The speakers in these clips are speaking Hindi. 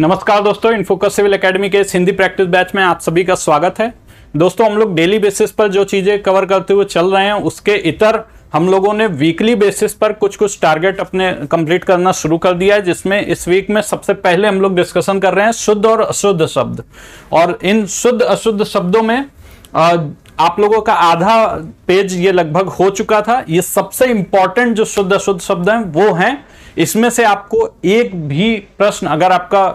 नमस्कार दोस्तों इन्फोकस सिविल एकेडमी के हिंदी प्रैक्टिस बैच में आप सभी का स्वागत है। दोस्तों हम लोग डेली बेसिस पर जो चीज़ें कवर करते हुए चल रहे हैं उसके इतर हम लोगों ने वीकली बेसिस पर कुछ कुछ टारगेट अपने कंप्लीट करना शुरू कर दिया है जिसमें इस वीक में सबसे पहले हम लोग डिस्कशन कर रहे हैं शुद्ध और अशुद्ध शब्द। और इन शुद्ध अशुद्ध शब्दों में आ, आप लोगों का आधा पेज ये लगभग हो चुका था। ये सबसे इंपॉर्टेंट जो शुद्ध अशुद्ध शब्द हैं वो हैं इसमें से आपको एक भी प्रश्न अगर आपका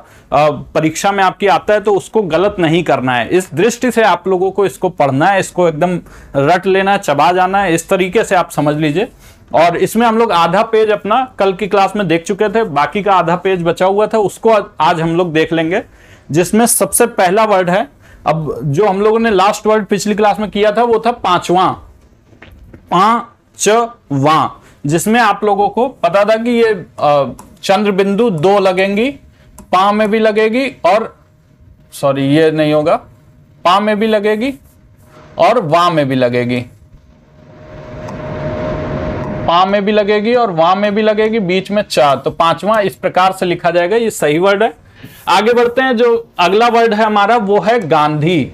परीक्षा में आपकी आता है तो उसको गलत नहीं करना है। इस दृष्टि से आप लोगों को इसको पढ़ना है, इसको एकदम रट लेना है, चबा जाना है, इस तरीके से आप समझ लीजिए। और इसमें हम लोग आधा पेज अपना कल की क्लास में देख चुके थे, बाकी का आधा पेज बचा हुआ था, उसको आज हम लोग देख लेंगे, जिसमें सबसे पहला वर्ड है। अब जो हम लोगों ने लास्ट वर्ड पिछली क्लास में किया था, वो था पांचवा। पाँच पांचवा। जिसमें आप लोगों को पता था कि ये चंद्र बिंदु दो लगेंगी पा में भी लगेगी और, सॉरी, ये नहीं होगा पा में भी लगेगी और वा में भी लगेगी। पा में भी लगेगी और वा में भी लगेगी, बीच में चार। तो पांचवा इस प्रकार से लिखा जाएगा, ये सही वर्ड है। आगे बढ़ते हैं, जो अगला वर्ड है हमारा, वो है गांधी।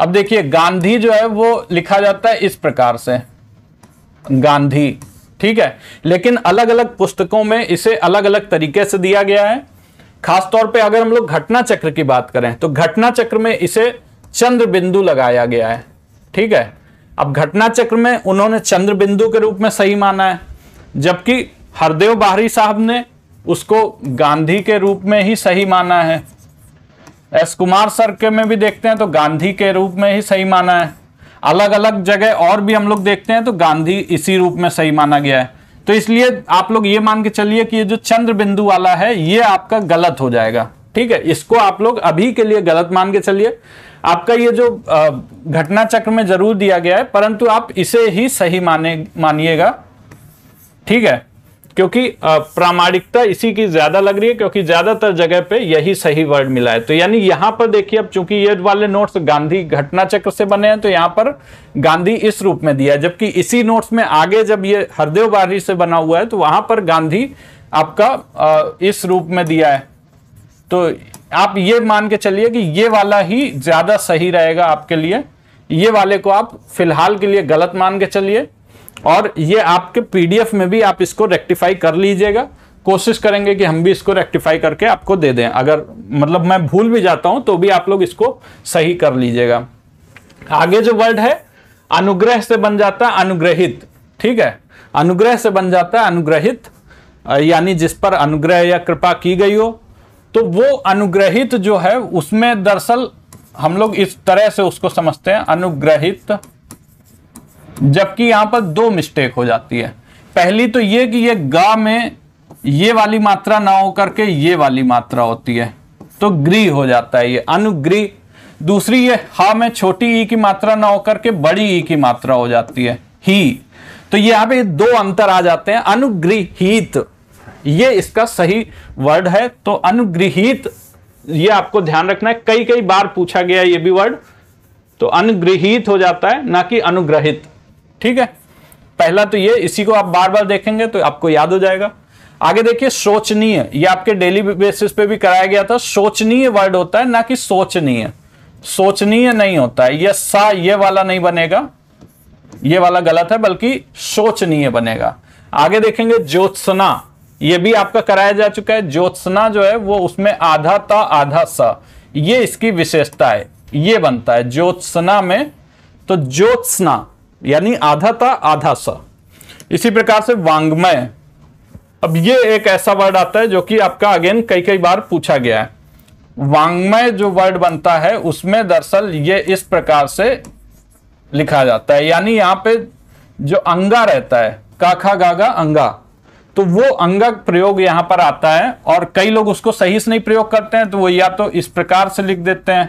अब देखिए, गांधी जो है, वो लिखा जाता है इस प्रकार से। गांधी। ठीक है? लेकिन अलग अलग पुस्तकों में इसे अलग अलग तरीके से दिया गया है। खासतौर पे अगर हम लोग घटना चक्र की बात करें तो घटना चक्र में इसे चंद्र बिंदु लगाया गया है। ठीक है? अब घटना चक्र में उन्होंने चंद्र बिंदु के रूप में सही माना है, जबकि हरदेव बाहरी साहब ने उसको गांधी के रूप में ही सही माना है। एस कुमार सर के में भी देखते हैं तो गांधी के रूप में ही सही माना है। अलग अलग जगह और भी हम लोग देखते हैं तो गांधी इसी रूप में सही माना गया है। तो इसलिए आप लोग ये मान के चलिए कि ये जो चंद्र बिंदु वाला है, ये आपका गलत हो जाएगा। ठीक है, इसको आप लोग अभी के लिए गलत मान के चलिए। आपका ये जो घटना चक्र में ज़रूर दिया गया है, परंतु आप इसे ही सही माने, मानिएगा। ठीक है? क्योंकि प्रामाणिकता इसी की ज़्यादा लग रही है क्योंकि ज़्यादातर जगह पे यही सही वर्ड मिला है। तो यानी यहाँ पर देखिए, अब चूँकि ये वाले नोट्स गांधी घटना चक्र से बने हैं तो यहाँ पर गांधी इस रूप में दिया है। जबकि इसी नोट्स में आगे जब ये हरदेव बारी से बना हुआ है तो वहाँ पर गांधी आपका इस रूप में दिया है। तो आप ये मान के चलिए कि ये वाला ही ज़्यादा सही रहेगा आपके लिए। ये वाले को आप फ़िलहाल के लिए गलत मान के चलिए। और ये आपके पीडीएफ में भी आप इसको रेक्टिफाई कर लीजिएगा। कोशिश करेंगे कि हम भी इसको रेक्टिफाई करके आपको दे दें। अगर मतलब मैं भूल भी जाता हूँ तो भी आप लोग इसको सही कर लीजिएगा। आगे जो वर्ड है, अनुग्रह से बन जाता है अनुग्रहित। ठीक है? अनुग्रह से बन जाता है अनुग्रहित, यानी जिस पर अनुग्रह या कृपा की गई हो। तो वो अनुग्रहित जो है, उसमें दरअसल हम लोग इस तरह से उसको समझते हैं, अनुग्रहित। जबकि यहाँ पर दो मिस्टेक हो जाती है। पहली तो ये कि ये गा में ये वाली मात्रा ना होकर के ये वाली मात्रा होती है तो ग्री हो जाता है ये, अनुग्री। दूसरी ये, हा में छोटी ई की मात्रा ना होकर के बड़ी ई की मात्रा हो जाती है, ही। तो यहाँ पे दो अंतर आ जाते हैं, अनुग्रहित। ये इसका सही वर्ड है तो अनुग्रहित, ये आपको ध्यान रखना है कई कई बार पूछा गया ये भी वर्ड तो अनुग्रहित हो जाता है, ना कि अनुग्रहित। ठीक है? पहला तो ये, इसी को आप बार बार देखेंगे तो आपको याद हो जाएगा। आगे देखिए सोचनीय ये आपके डेली बेसिस पे भी कराया गया था। सोचनीय वर्ड होता है, ना कि सोचनीय। सोचनीय नहीं होता है। ये सा, ये वाला नहीं बनेगा। ये वाला गलत है, बल्कि सोचनीय बनेगा। आगे देखेंगे, ज्योत्सना। ये भी आपका कराया जा चुका है। ज्योत्सना जो है, वो उसमें आधा ता, आधा सा। ये इसकी विशेषता है। ये बनता है। ज्योत्सना में तो ज्योत्सना। यानी आधा था आधा सा। इसी प्रकार से वांग्मय। अब ये एक ऐसा वर्ड आता है जो कि आपका अगेन कई कई बार पूछा गया है। वांग्मय जो वर्ड बनता है, उसमें दरअसल ये इस प्रकार से लिखा जाता है। यानी यहाँ पे जो अंगा रहता है काखा गागा अंगा तो वो अंगक प्रयोग यहाँ पर आता है और कई लोग उसको सही से नहीं प्रयोग करते हैं तो वो या तो इस प्रकार से लिख देते हैं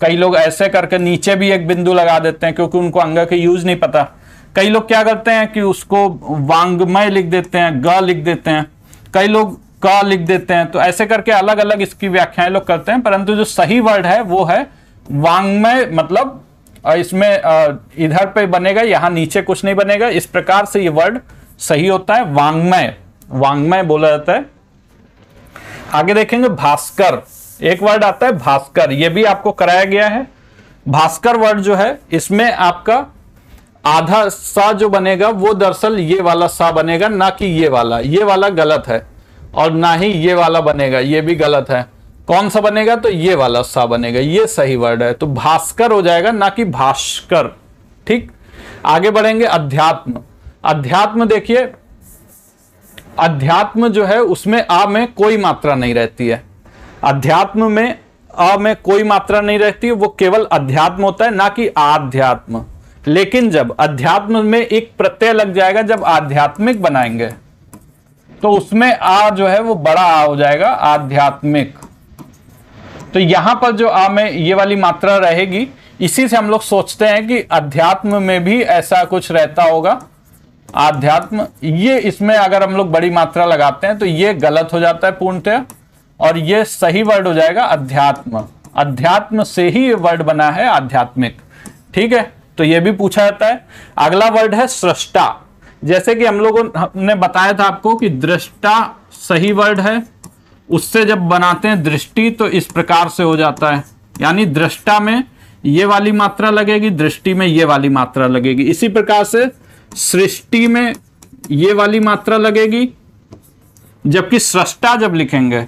कई लोग ऐसे करके नीचे भी एक बिंदु लगा देते हैं क्योंकि उनको अंग के यूज़ नहीं पता। कई लोग क्या करते हैं कि उसको वांगमय लिख देते हैं, ग लिख देते हैं। कई लोग क लिख देते हैं। तो ऐसे करके अलग अलग इसकी व्याख्याएँ लोग करते हैं, परंतु जो सही वर्ड है वो है वांगमय मतलब इसमें इधर पे बनेगा, यहाँ नीचे कुछ नहीं बनेगा। इस प्रकार से ये वर्ड सही होता है, वांगमय। वांगमय बोला जाता है। आगे देखेंगे भास्कर। एक वर्ड आता है भास्कर, ये भी आपको कराया गया है। भास्कर वर्ड जो है, इसमें आपका आधा सा जो बनेगा, वो दरअसल ये वाला सा बनेगा, ना कि ये वाला। ये वाला गलत है, और ना ही ये वाला बनेगा, ये भी गलत है। कौन सा बनेगा? तो ये वाला सा बनेगा, ये सही वर्ड है। तो भास्कर हो जाएगा, ना कि भास्कर, ठीक? आगे बढ़ेंगे, अध्यात्म। अध्यात्म देखिए, अध्यात्म जो है, उसमें आ में कोई मात्रा नहीं रहती है। अध्यात्म में, अ, में कोई मात्रा नहीं रहती, वो केवल अध्यात्म होता है, ना कि आध्यात्म। लेकिन जब अध्यात्म में एक प्रत्यय लग जाएगा, जब आध्यात्मिक बनाएँगे तो उसमें आ जो है, वो बड़ा आ हो जाएगा, आध्यात्मिक। तो यहाँ पर जो आ में ये वाली मात्रा रहेगी, इसी से हम लोग सोचते हैं कि अध्यात्म में भी ऐसा कुछ रहता होगा। आध्यात्म, ये इसमें अगर हम लोग बड़ी मात्रा लगाते हैं तो ये गलत हो जाता है पूर्णतः और ये सही वर्ड हो जाएगा अध्यात्म। अध्यात्म से ही ये वर्ड बना है आध्यात्मिक। ठीक है? तो ये भी पूछा जाता है। अगला वर्ड है सृष्टा। जैसे कि हम लोगों ने बताया था आपको कि दृष्टा सही वर्ड है। उससे जब बनाते हैं दृष्टि तो इस प्रकार से हो जाता है। यानी दृष्टा में ये वाली मात्रा लगेगी, दृष्टि में ये वाली मात्रा लगेगी। इसी प्रकार से सृष्टि में ये वाली मात्रा लगेगी, जबकि सृष्टा जब लिखेंगे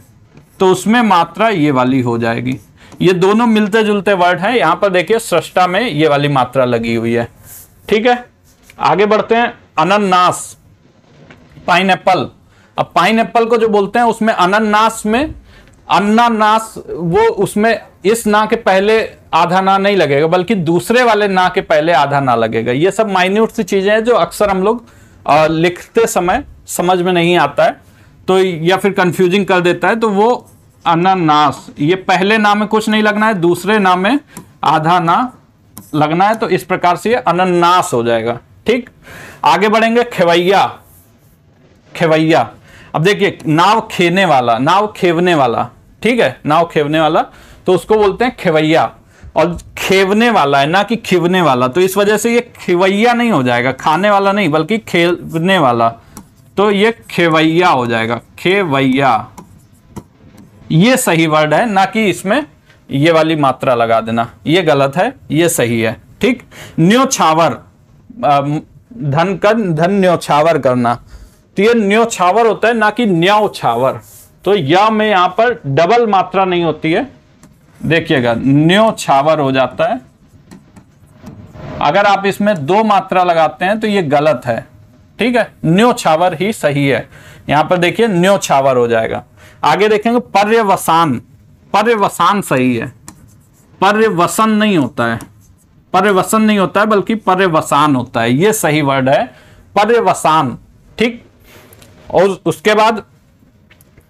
तो उसमें मात्रा ये वाली हो जाएगी। ये दोनों मिलते जुलते वर्ड हैं। यहाँ पर देखिए, सृष्टा में ये वाली मात्रा लगी हुई है। ठीक है? आगे बढ़ते हैं। अनन्नास पाइन एप्पल अब पाइन एप्पल को जो बोलते हैं, उसमें अनन्नास में, अन्नानास वो उसमें इस ना के पहले आधा ना नहीं लगेगा, बल्कि दूसरे वाले ना के पहले आधा ना लगेगा। ये सब माइन्यूट सी चीज़ें हैं जो अक्सर हम लोग लिखते समय समझ में नहीं आता है। तो या फिर कंफ्यूजिंग कर देता है तो वो अनानास। ये पहले नाम में कुछ नहीं लगना है, दूसरे नाम में आधा ना लगना है तो इस प्रकार से ये अनन्नास हो जाएगा। ठीक? आगे बढ़ेंगे, खेवैया। खेवैया। अब देखिए, नाव खेने वाला, नाव खेवने वाला, ठीक है? नाव खेवने वाला तो उसको बोलते हैं खेवैया। और खेवने वाला है, ना कि खिवने वाला तो इस वजह से ये खिवैया नहीं हो जाएगा, खाने वाला नहीं, बल्कि खेवने वाला। तो ये खेवैया हो जाएगा। खेवैया। ये सही वर्ड है, ना कि इसमें ये वाली मात्रा लगा देना। ये गलत है, ये सही है, ठीक? न्योछावर। धन कर, धन न्योछावर करना। तो ये न्योछावर होता है, ना कि न्योछावर तो या में यहाँ पर डबल मात्रा नहीं होती है। देखिएगा, न्योछावर हो जाता है। अगर आप इसमें दो मात्रा लगाते हैं तो ये गलत है। ठीक है? न्योछावर ही सही है। यहाँ पर देखिए, न्योछावर हो जाएगा। आगे देखेंगे, पर्यवसान। पर्यवसान सही है। पर्यवसन नहीं होता है। पर्यवसन नहीं होता है, बल्कि पर्यवसान होता है। ये सही वर्ड है, पर्यवसान। ठीक? और उसके बाद,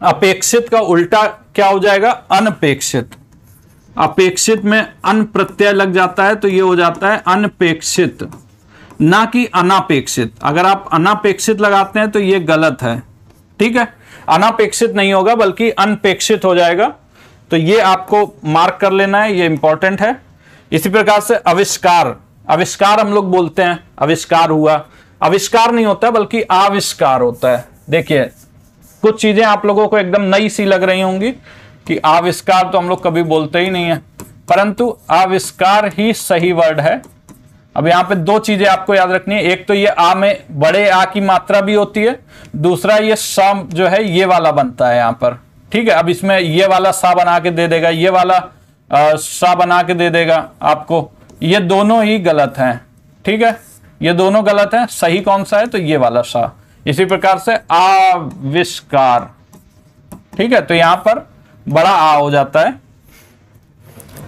अपेक्षित का उल्टा क्या हो जाएगा? अनपेक्षित। अपेक्षित में अन प्रत्यय लग जाता है तो ये हो जाता है अनपेक्षित। ना कि अनापेक्षित। अगर आप अनापेक्षित लगाते हैं तो ये गलत है। ठीक है? अनापेक्षित नहीं होगा, बल्कि अनपेक्षित हो जाएगा। तो ये आपको मार्क कर लेना है, ये इंपॉर्टेंट है। इसी प्रकार से आविष्कार। आविष्कार हम लोग बोलते हैं, आविष्कार हुआ। आविष्कार नहीं होता, बल्कि आविष्कार होता है। देखिए, कुछ चीज़ें आप लोगों को एकदम नई सी लग रही होंगी कि आविष्कार तो हम लोग कभी बोलते ही नहीं है। परंतु आविष्कार ही सही वर्ड है। अब यहाँ पे दो चीज़ें आपको याद रखनी है। एक तो ये आ में बड़े आ की मात्रा भी होती है। दूसरा ये सा जो है, ये वाला बनता है यहाँ पर। ठीक है, अब इसमें ये वाला सा बना के दे देगा, ये वाला सा बना के दे देगा आपको। ये दोनों ही गलत हैं। ठीक है, ये दोनों गलत हैं। सही कौन सा है? तो ये वाला सा। इसी प्रकार से आविष्कार। ठीक है तो यहाँ पर बड़ा आ हो जाता है।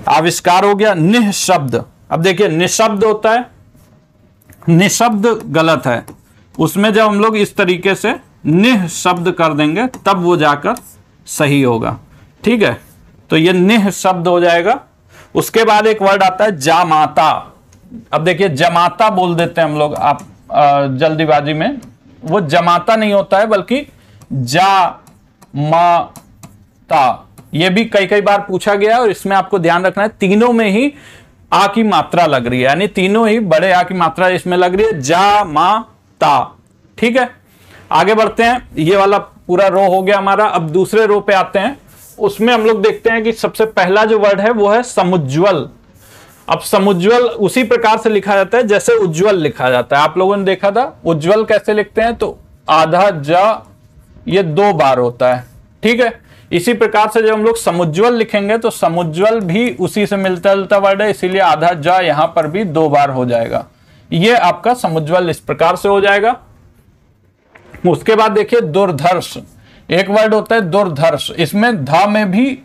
आविष्कार हो गया, निशब्द। अब देखिए, निशब्द होता है, निशब्द गलत है। उसमें जब हम लोग इस तरीके से निह शब्द कर देंगे, तब वो जाकर सही होगा। ठीक है? तो ये निह शब्द हो जाएगा। उसके बाद एक वर्ड आता है, जामाता। अब देखिए, जमाता बोल देते हैं हम लोग। आप जल्दीबाजी में वो जमाता नहीं होता है, बल्कि जा माता ये भी कई कई बार पूछा गया और इसमें आपको ध्यान रखना है, तीनों में ही आ की मात्रा लग रही है, यानी तीनों ही बड़े आ की मात्रा इसमें लग रही है, जा, मा, ता। ठीक है? आगे बढ़ते हैं। ये वाला पूरा रो हो गया हमारा। अब दूसरे रो पे आते हैं। उसमें हम लोग देखते हैं कि सबसे पहला जो वर्ड है, वो है समुज्वल अब समुज्वल उसी प्रकार से लिखा जाता है, जैसे उज्जवल लिखा जाता है। आप लोगों ने देखा था, उज्जवल कैसे लिखते हैं? तो आधा, जा, ये दो बार होता है। ठीक है? इसी प्रकार से जब हम लोग समुज्वल लिखेंगे तो समुज्वल भी उसी से मिलता जुलता वर्ड है, इसीलिए आधा जा यहाँ पर भी दो बार हो जाएगा। ये आपका समुज्वल इस प्रकार से हो जाएगा। उसके बाद देखिए, दुर्धर्ष। एक वर्ड होता है दुर्धर्ष। इसमें धा में भी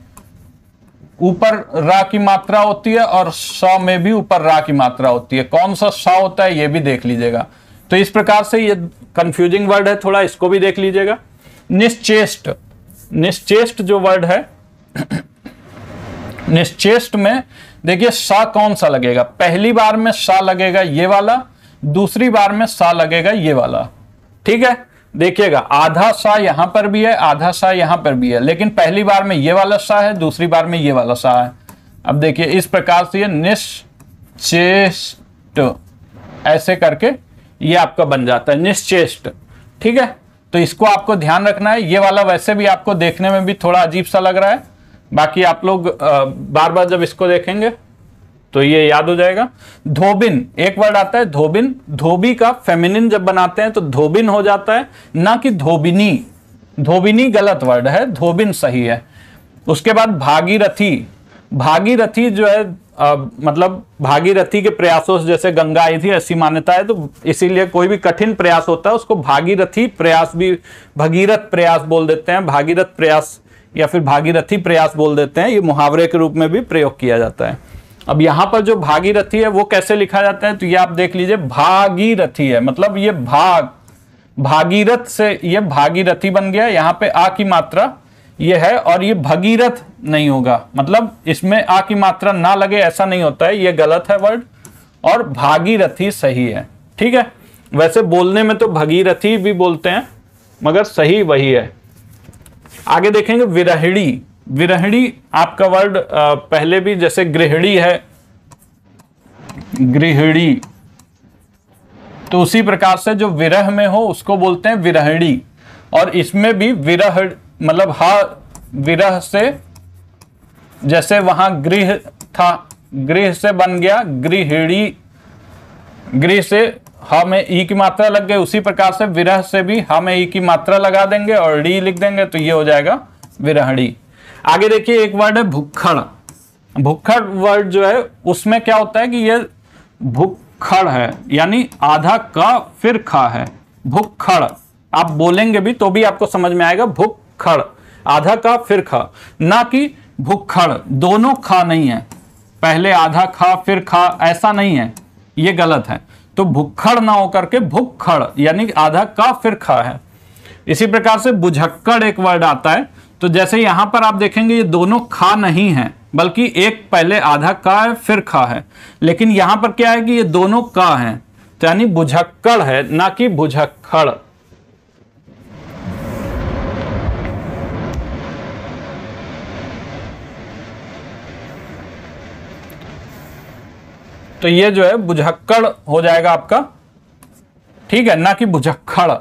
ऊपर रा की मात्रा होती है और स में भी ऊपर रा की मात्रा होती है। कौन सा स होता है, ये भी देख लीजिएगा। तो इस प्रकार से ये कंफ्यूजिंग वर्ड है, थोड़ा इसको भी देख लीजिएगा। निश्चेष्ट। निश्चेष्ट जो वर्ड है, निश्चेष्ट में, देखिए, सा कौन सा लगेगा? पहली बार में सा लगेगा ये वाला, दूसरी बार में सा लगेगा ये वाला। ठीक है? देखिएगा, आधा सा यहाँ पर भी है, आधा सा यहाँ पर भी है, लेकिन पहली बार में ये वाला सा है, दूसरी बार में ये वाला सा है। अब देखिए, इस प्रकार से निश्चेष्ट, ऐसे करके ये आपका बन जाता है, निश्चेष्ट। ठीक है? तो इसको आपको ध्यान रखना है। ये वाला वैसे भी आपको देखने में भी थोड़ा अजीब सा लग रहा है। बाकी आप लोग बार बार जब इसको देखेंगे तो ये याद हो जाएगा। धोबिन, एक वर्ड आता है, धोबिन। धोबी का फेमिनिन जब बनाते हैं तो धोबिन हो जाता है। ना कि धोबिनी। धोबिनी गलत वर्ड है, धोबिन सही है। उसके बाद भागीरथी। भागीरथी जो है मतलब भागीरथी के प्रयासों से जैसे गंगा आई थी, ऐसी मान्यता है तो इसीलिए कोई भी कठिन प्रयास होता है, उसको भागीरथी प्रयास भी, भगीरथ प्रयास बोल देते हैं, भागीरथ प्रयास या फिर भागीरथी प्रयास बोल देते हैं, ये मुहावरे के रूप में भी प्रयोग किया जाता है। अब यहाँ पर जो भागीरथी है, वो कैसे लिखा जाता है तो ये आप देख लीजिए, भागीरथी है मतलब ये भाग, भागीरथ से ये भागीरथी बन गया, यहाँ पे आ की मात्रा ये है और ये भगीरथ नहीं होगा। मतलब इसमें आ की मात्रा ना लगे, ऐसा नहीं होता है। ये गलत है वर्ड और भागीरथी सही है। ठीक है? वैसे बोलने में तो भगीरथी भी बोलते हैं, मगर सही वही है। आगे देखेंगे विरहिणी। विरहिणी आपका वर्ड पहले भी जैसे गृहिणी है, गृहिणी तो उसी प्रकार से जो विरह में हो, उसको बोलते हैं विरहिणी। और इसमें भी विरह मतलब हा विरह से जैसे वहाँ गृह था, गृह से बन गया गृहिणी गृह से हा में ई की मात्रा लग गई, उसी प्रकार से विरह से भी हा में ई की मात्रा लगा देंगे और डी लिख देंगे तो ये हो जाएगा विरहणी आगे देखिए एक वर्ड है भुक्खड़। भुक्खड़ वर्ड जो है, उसमें क्या होता है कि ये भुक्खड़ है, यानी आधा का फिर खा है। भुक्खड़। आप बोलेंगे भी तो भी आपको समझ में आएगा भुक्खड़ आधा का फिर खा। ना कि भुक्खड़। दोनों खा नहीं है। पहले आधा खा, फिर खा। ऐसा नहीं है। ये गलत है। तो भुक्खड़ ना होकर के भुक्खड़, यानी आधा का फिर खा है। इसी प्रकार से बुझक्कड़ एक वर्ड आता है। तो जैसे यहाँ पर आप देखेंगे, ये दोनों खा नहीं है, बल्कि एक पहले आधा का है, फिर खा है। लेकिन यहाँ पर क्या है कि ये दोनों का है। तो यानी बुझक्कड़ है, ना कि बुझक्खड़ तो ये जो है बुझक्कड़ हो जाएगा आपका। ठीक है, ना कि बुझक्खड़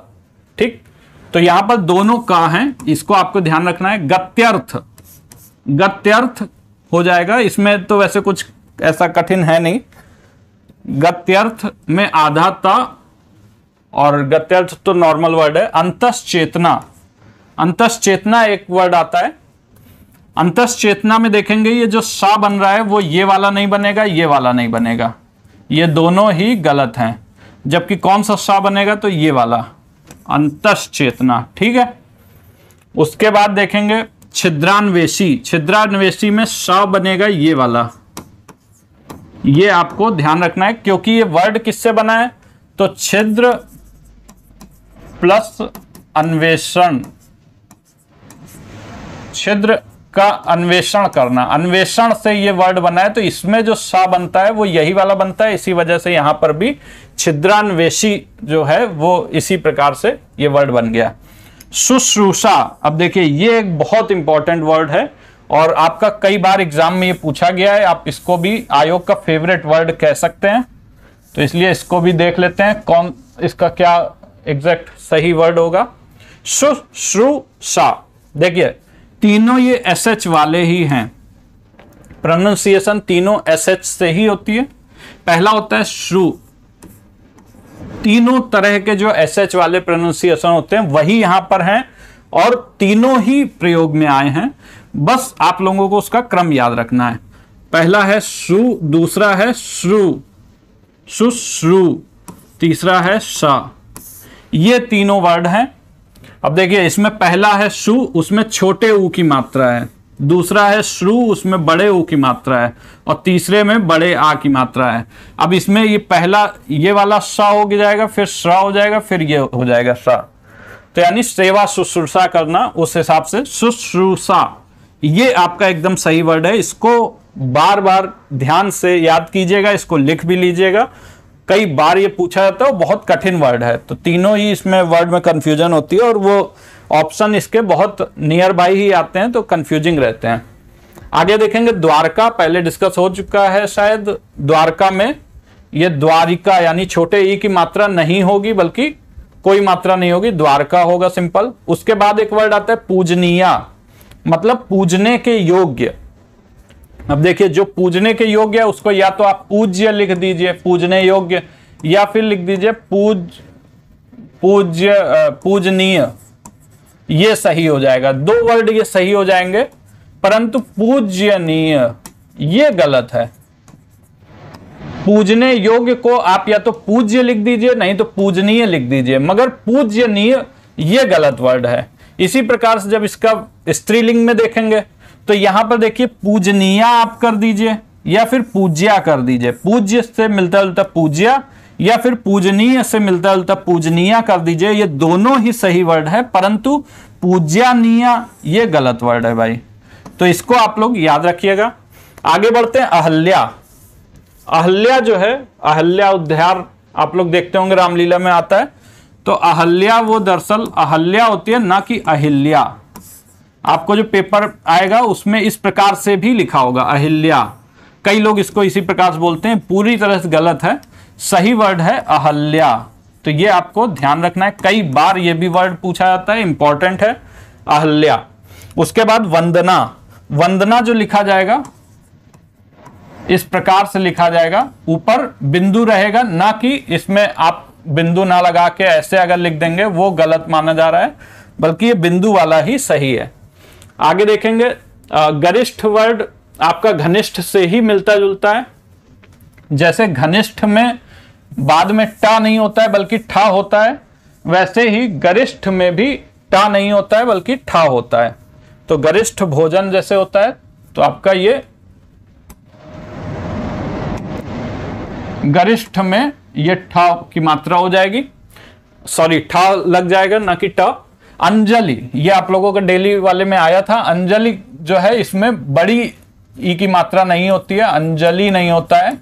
ठीक? तो यहाँ पर दोनों का हैं, इसको आपको ध्यान रखना है। गत्यर्थ। गत्यर्थ हो जाएगा। इसमें तो वैसे कुछ ऐसा कठिन है नहीं। गत्यर्थ में आधा आधाता और गत्यर्थ तो नॉर्मल वर्ड है। अंतश्चेतना। अंतश्चेतना एक वर्ड आता है। अंतस चेतना में देखेंगे, ये जो सा बन रहा है, वो ये वाला नहीं बनेगा, ये वाला नहीं बनेगा। ये दोनों ही गलत हैं। जबकि कौन सा सा बनेगा तो ये वाला। अंतस चेतना ठीक है? उसके बाद देखेंगे छिद्रान्वेशी छिद्रान्वेशी में स बनेगा, ये वाला। ये आपको ध्यान रखना है, क्योंकि ये वर्ड किससे बना है? तो छिद्र प्लस अन्वेषण। छिद्र का अन्वेषण करना। अन्वेषण से ये वर्ड बना है तो इसमें जो सा बनता है, वो यही वाला बनता है। इसी वजह से यहाँ पर भी छिद्रान्वेषी जो है, वो इसी प्रकार से ये वर्ड बन गया। शुश्रूषा, अब देखिए, ये एक बहुत इंपॉर्टेंट वर्ड है, और आपका कई बार एग्ज़ाम में ये पूछा गया है, आप इसको भी आयोग का फेवरेट वर्ड कह सकते हैं। तो इसलिए इसको भी देख लेते हैं, कौन इसका क्या एग्जैक्ट सही वर्ड होगा। शुश्रूषा, देखिए तीनों ये एस एच वाले ही हैं। प्रोनाउंसिएशन तीनों एस एच से ही होती है। पहला होता है श्रु तीनों तरह के जो एस एच वाले प्रोनाउंसिएशन होते हैं, वही यहाँ पर हैं और तीनों ही प्रयोग में आए हैं। बस आप लोगों को उसका क्रम याद रखना है। पहला है श्रु दूसरा है श्रु सुश्रु तीसरा है सा ये तीनों वर्ड हैं। अब देखिए, इसमें पहला है शु, उसमें छोटे ऊ की मात्रा है। दूसरा है श्रु, उसमें बड़े ऊ की मात्रा है। और तीसरे में बड़े आ की मात्रा है। अब इसमें ये पहला, ये वाला सा हो जाएगा, फिर श्रा हो जाएगा, फिर ये हो जाएगा सा। तो यानी सेवा शुश्रूषा करना, उस हिसाब से शुश्रूषा। ये आपका एकदम सही वर्ड है। इसको बार बार ध्यान से याद कीजिएगा, इसको लिख भी लीजिएगा। कई बार ये पूछा जाता है बहुत कठिन वर्ड है। तो तीनों ही इसमें वर्ड में कंफ्यूजन होती है और वो ऑप्शन इसके बहुत नियर बाई ही आते हैं तो कंफ्यूजिंग रहते हैं। आगे देखेंगे, द्वारका पहले डिस्कस हो चुका है शायद। द्वारका में ये द्वारिका यानी छोटे ई की मात्रा नहीं होगी, बल्कि कोई मात्रा नहीं होगी, द्वारका होगा सिंपल उसके बाद एक वर्ड आता है पूजनीया। मतलब पूजने के योग्य। अब देखिए, जो पूजने के योग्य है, उसको या तो आप पूज्य लिख दीजिए, पूजने योग्य, या फिर लिख दीजिए पूज, पूज्य पूजनीय। ये सही हो जाएगा। दो वर्ड ये सही हो जाएँगे, परंतु पूज्यनीय, ये गलत है। पूजने योग्य को आप या तो पूज्य लिख दीजिए, नहीं तो पूजनीय लिख दीजिए, मगर पूज्यनीय, ये गलत वर्ड है। इसी प्रकार से जब इसका स्त्रीलिंग में देखेंगे तो यहाँ पर देखिए, पूजनीय आप कर दीजिए, या फिर पूज्या कर दीजिए। पूज्य से मिलता जुलता पूज्या, या फिर पूजनीय से मिलता जुलता पूजनीय कर दीजिए। ये दोनों ही सही वर्ड है, परंतु पूज्यानीय ये गलत वर्ड है भाई। तो इसको आप लोग याद रखिएगा। आगे बढ़ते हैं, अहल्या। अहल्या जो है, अहल्या उद्धार आप लोग देखते होंगे, रामलीला में आता है। तो अहल्या वो दरअसल अहल्या होती है, ना कि अहिल्या। आपको जो पेपर आएगा उसमें इस प्रकार से भी लिखा होगा, अहिल्या। कई लोग इसको इसी प्रकार से बोलते हैं, पूरी तरह से गलत है, सही वर्ड है अहल्या। तो ये आपको ध्यान रखना है, कई बार ये भी वर्ड पूछा जाता है इंपॉर्टेंट है, अहल्या। उसके बाद वंदना। वंदना जो लिखा जाएगा, इस प्रकार से लिखा जाएगा, ऊपर बिंदु रहेगा, ना कि इसमें आप बिंदु ना लगा के ऐसे अगर लिख देंगे, वो गलत माना जा रहा है, बल्कि ये बिंदु वाला ही सही है। आगे देखेंगे। गरिष्ठ वर्ड आपका घनिष्ठ से ही मिलता जुलता है। जैसे घनिष्ठ में बाद में टा नहीं होता है, बल्कि ठा होता है, वैसे ही गरिष्ठ में भी टा नहीं होता है, बल्कि ठा होता है। तो गरिष्ठ भोजन जैसे होता है तो आपका ये गरिष्ठ में ये ठा की मात्रा हो जाएगी। सॉरी, ठा लग जाएगा, ना कि ट। अंजलि, ये आप लोगों के डेली वाले में आया था। अंजलि जो है, इसमें बड़ी ई की मात्रा नहीं होती है, अंजलि नहीं होता है,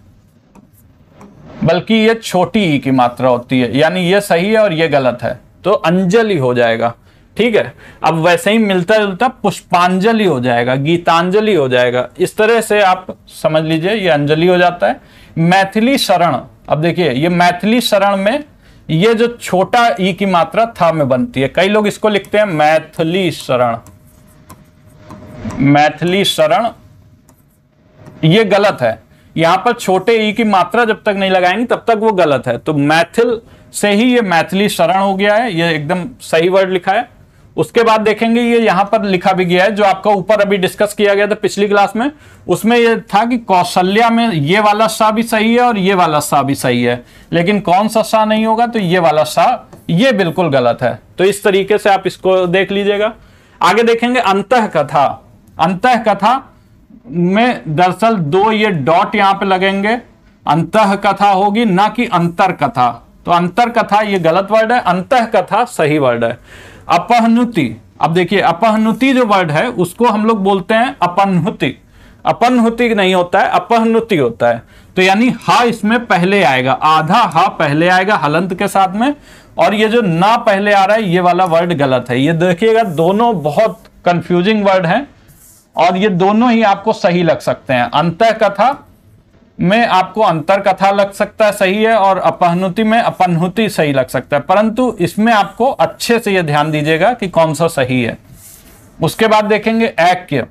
बल्कि ये छोटी ई की मात्रा होती है। यानी ये सही है और ये गलत है। तो अंजलि हो जाएगा। ठीक है? अब वैसे ही मिलता जुलता पुष्पांजलि हो जाएगा, गीतांजलि हो जाएगा। इस तरह से आप समझ लीजिए, ये अंजलि हो जाता है। मैथिली शरण, अब देखिए, ये मैथिली शरण में ये जो छोटा ई की मात्रा था में बनती है। कई लोग इसको लिखते हैं मैथिली शरण मैथिली शरण ये गलत है। यहाँ पर छोटे ई की मात्रा जब तक नहीं लगाएँगे, तब तक वो गलत है। तो मैथिल से ही ये मैथिली शरण हो गया है। ये एकदम सही वर्ड लिखा है। उसके बाद देखेंगे ये यहाँ पर लिखा भी गया है, जो आपका ऊपर अभी डिस्कस किया गया था पिछली क्लास में, उसमें ये था कि कौशल्या में ये वाला शाह भी सही है और ये वाला शाह भी सही है। लेकिन कौन सा शाह नहीं होगा तो ये वाला शाह ये बिल्कुल गलत है। तो इस तरीके से आप इसको देख लीजिएगा। आगे देखेंगे अंत कथा अंत कथा में दरअसल दो ये डॉट यहाँ पे लगेंगे। अंत कथा होगी, ना कि अंतर कथा तो अंतर कथा ये गलत वर्ड है अंत कथा सही वर्ड है। अपहनुति। अब देखिए, अपहनुति जो वर्ड है, उसको हम लोग बोलते हैं अपनहुति। अपनहुति नहीं होता है, अपहनुति होता है। तो यानी हा इसमें पहले आएगा, आधा हा पहले आएगा, हलंत के साथ में। और ये जो ना पहले आ रहा है, ये वाला वर्ड गलत है। ये देखिएगा, दोनों बहुत कंफ्यूजिंग वर्ड हैं। और ये दोनों ही आपको सही लग सकते हैं। अंत कथा में आपको अंतर कथा लग सकता है, सही है, और अपहनुति में अपनहुति सही लग सकता है। परंतु इसमें आपको अच्छे से यह ध्यान दीजिएगा कि कौन सा सही है। उसके बाद देखेंगे ऐक्य।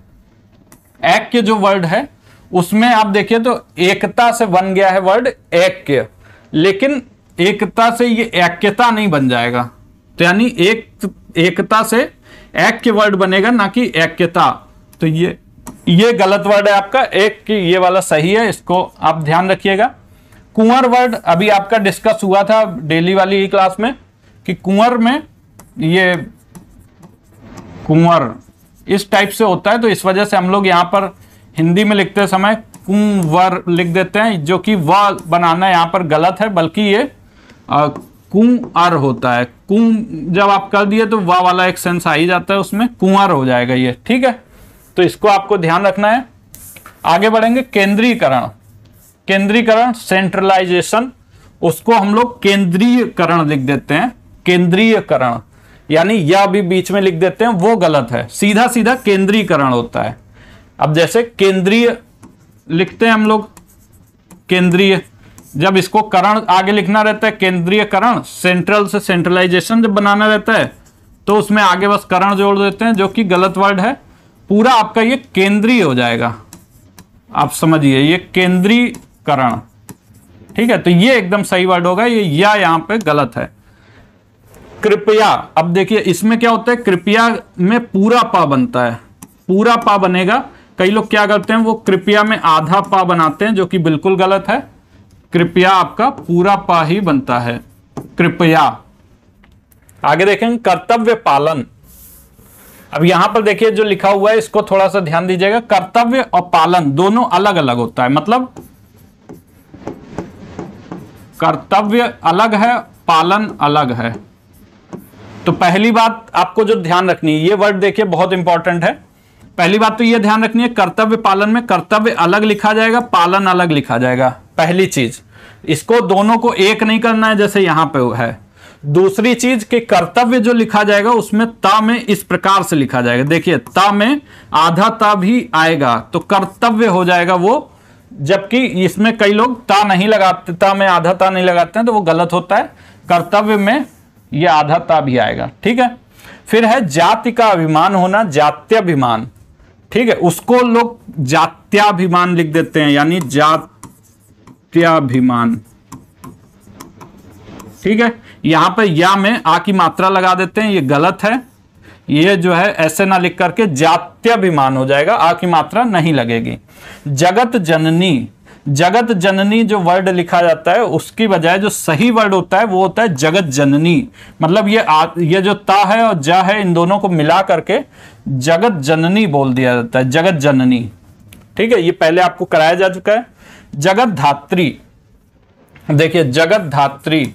ऐक्य जो वर्ड है, उसमें आप देखिए तो एकता से बन गया है वर्ड ऐक्य। लेकिन एकता से ये ऐक्यता नहीं बन जाएगा। तो यानी एक, एकता से ऐक्य वर्ड बनेगा, ना कि ऐक्यता। तो ये ये गलत वर्ड है आपका, एक की ये वाला सही है, इसको आप ध्यान रखिएगा। कुंवर वर्ड अभी आपका डिस्कस हुआ था डेली वाली क्लास में, कि कुंवर में ये कुंवर इस टाइप से होता है तो इस वजह से हम लोग यहाँ पर हिंदी में लिखते समय कुंवर लिख देते हैं, जो कि व बनाना यहाँ पर गलत है, बल्कि ये कुंवर होता है। कुं जब आप कर दिए तो वाह वाला एक सेंस आ ही जाता है, उसमें कुंवर हो जाएगा ये, ठीक है? तो इसको आपको ध्यान रखना है। आगे बढ़ेंगे, केंद्रीकरण। केंद्रीकरण सेंट्रलाइजेशन उसको हम लोग केंद्रीयकरण लिख देते हैं। केंद्रीयकरण, यानी यह भी बीच में लिख देते हैं, वो गलत है। सीधा सीधा केंद्रीकरण होता है। अब जैसे केंद्रीय लिखते हैं हम लोग, केंद्रीय। जब इसको करण आगे लिखना रहता है केंद्रीय करण सेंट्रल से सेंट्रलाइजेशन जब बनाना रहता है तो उसमें आगे बस करण जोड़ देते हैं, जो कि गलत वर्ड है। पूरा आपका ये केंद्रीय हो जाएगा। आप समझिए, ये केंद्रीकरण। ठीक है तो ये एकदम सही वर्ड होगा, ये या यहाँ पे गलत है। कृपया, अब देखिए, इसमें क्या होता है, कृपया में पूरा पा बनता है। पूरा पा बनेगा। कई लोग क्या करते हैं, वो कृपया में आधा पा बनाते हैं, जो कि बिल्कुल गलत है। कृपया आपका पूरा पा ही बनता है। कृपया। आगे देखेंगे, कर्तव्य पालन। अब यहाँ पर देखिए जो लिखा हुआ है, इसको थोड़ा सा ध्यान दीजिएगा। कर्तव्य और पालन दोनों अलग अलग होता है। मतलब कर्तव्य अलग है, पालन अलग है। तो पहली बात आपको जो ध्यान रखनी है, ये वर्ड देखिए बहुत इंपॉर्टेंट है। पहली बात तो ये ध्यान रखनी है, कर्तव्य पालन में कर्तव्य अलग लिखा जाएगा, पालन अलग लिखा जाएगा। पहली चीज़, इसको दोनों को एक नहीं करना है, जैसे यहाँ पे है। दूसरी चीज़ कि कर्तव्य जो लिखा जाएगा, उसमें ता में इस प्रकार से लिखा जाएगा। देखिए, ता में आधा ता भी आएगा तो कर्तव्य हो जाएगा वो, जबकि इसमें कई लोग ता नहीं लगाते, ता में आधा ता नहीं लगाते हैं तो वो गलत होता है। कर्तव्य में ये आधा ता भी आएगा, ठीक है? फिर है जाति का अभिमान होना, जात्याभिमान, ठीक है? उसको लोग जात्याभिमान लिख देते हैं, यानी जात्याभिमान। ठीक है? यहाँ पर या में आ की मात्रा लगा देते हैं ये गलत है। ये जो है ऐसे ना लिख करके जात्याभिमान हो जाएगा आ की मात्रा नहीं लगेगी। जगत जननी जगत जननी जो वर्ड लिखा जाता है उसकी बजाय जो सही वर्ड होता है वो होता है जगत जननी। मतलब ये आ, ये जो ता है और ज है इन दोनों को मिला करके जगत जननी बोल दिया जाता है जगत जननी। ठीक है? ये पहले आपको कराया जा चुका है। जगत धात्री देखिए जगत धात्री।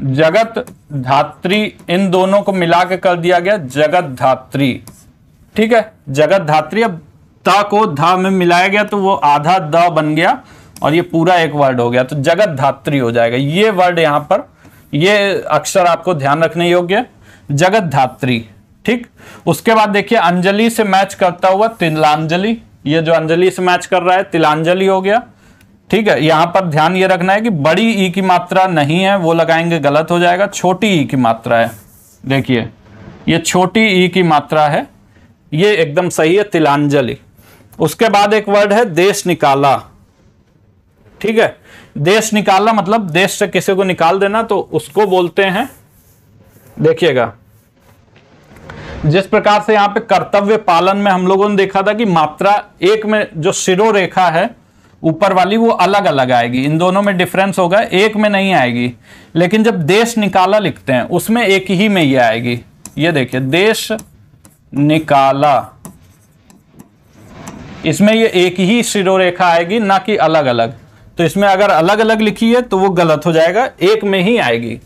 जगत धात्री, इन दोनों को मिला के कर दिया गया जगत धात्री। ठीक है? जगत धात्री, अब ता को धा में मिलाया गया तो वो आधा द बन गया और ये पूरा एक वर्ड हो गया तो जगत धात्री हो जाएगा। ये वर्ड यहाँ पर, ये अक्षर आपको ध्यान रखने योग्य जगत धात्री, ठीक? उसके बाद देखिए, अंजलि से मैच करता हुआ तिलांजलि। ये जो अंजलि से मैच कर रहा है, तिलांजलि हो गया। ठीक है, यहाँ पर ध्यान ये रखना है कि बड़ी ई की मात्रा नहीं है, वो लगाएँगे गलत हो जाएगा, छोटी ई की मात्रा है। देखिए, ये छोटी ई की मात्रा है, ये एकदम सही है, तिलांजलि। उसके बाद एक वर्ड है, देश निकाला। ठीक है, देश निकाला मतलब देश से किसी को निकाल देना तो उसको बोलते हैं, देखिएगा। जिस प्रकार से यहाँ पे कर्तव्य पालन में हम लोगों ने देखा था कि मात्रा एक में जो सिरो रेखा है ऊपर वाली वो अलग अलग आएगी। इन दोनों में डिफरेंस होगा, एक में नहीं आएगी। लेकिन जब देश निकाला लिखते हैं, उसमें एक ही में ये आएगी। ये देखिए, देश निकाला। इसमें ये एक ही शिरोरेखा आएगी, ना कि अलग अलग। तो इसमें अगर अलग अलग लिखी है तो वो गलत हो जाएगा, एक में ही आएगी।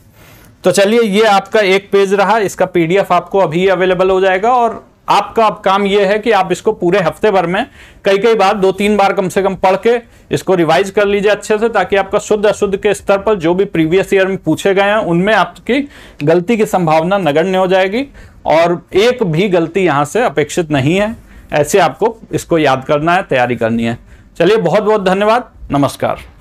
तो चलिए, ये आपका एक पेज रहा, इसका पीडीएफ आपको अभी अवेलेबल हो जाएगा और आपका अब काम यह है कि आप इसको पूरे हफ़्ते भर में कई कई बार, दो तीन बार कम से कम पढ़ के इसको रिवाइज कर लीजिए अच्छे से, ताकि आपका शुद्ध अशुद्ध के स्तर पर जो भी प्रीवियस ईयर में पूछे गए हैं, उनमें आपकी गलती की संभावना नगण्य हो जाएगी। और एक भी गलती यहाँ से अपेक्षित नहीं है। ऐसे आपको इसको याद करना है, तैयारी करनी है। चलिए बहुत बहुत धन्यवाद। नमस्कार।